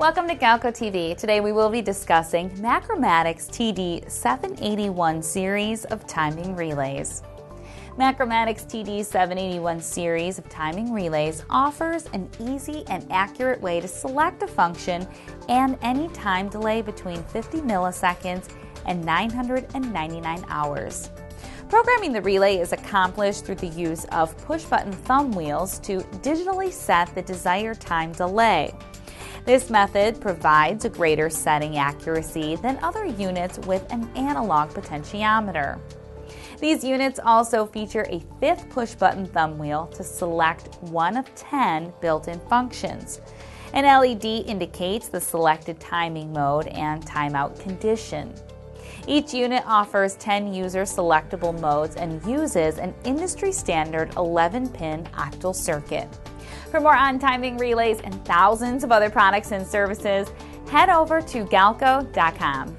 Welcome to Galco TV. Today we will be discussing Macromatic's TD781 series of timing relays. Macromatic's TD781 series of timing relays offers an easy and accurate way to select a function and any time delay between 50 milliseconds and 999 hours. Programming the relay is accomplished through the use of push button thumb wheels to digitally set the desired time delay. This method provides a greater setting accuracy than other units with an analog potentiometer. These units also feature a fifth push button thumb wheel to select one of 10 built in functions. An LED indicates the selected timing mode and timeout condition. Each unit offers 10 user selectable modes and uses an industry standard 11 pin octal circuit. For more on timing relays and thousands of other products and services, head over to galco.com.